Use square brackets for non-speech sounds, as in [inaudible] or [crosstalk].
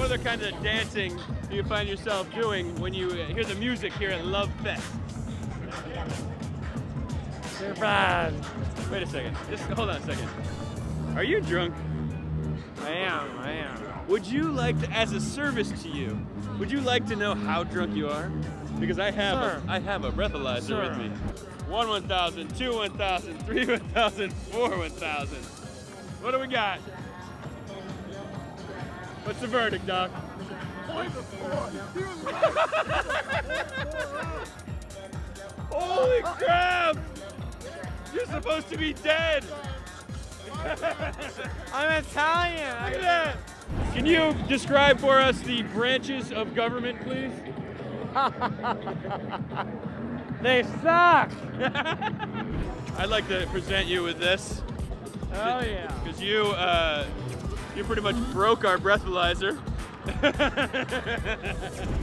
what other kinds of dancing do you find yourself doing when you hear the music here at Love Fest? Surprise. Wait a second. Just hold on a second. Are you drunk? I am, I am. Would you like to, as a service to you, would you like to know how drunk you are? Because I have a, I have a breathalyzer Sure. with me. One 1,000, two 1,000, three 1,000, four 1,000. What do we got? What's the verdict, Doc? Holy crap! You're supposed to be dead! [laughs] I'm Italian. Look at that! Can you describe for us the branches of government, please? [laughs] They suck. [laughs] I'd like to present you with this Oh yeah. because you uh, you pretty much broke our breathalyzer. [laughs]